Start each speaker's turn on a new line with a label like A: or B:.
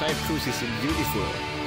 A: Five Cyprus is beautiful.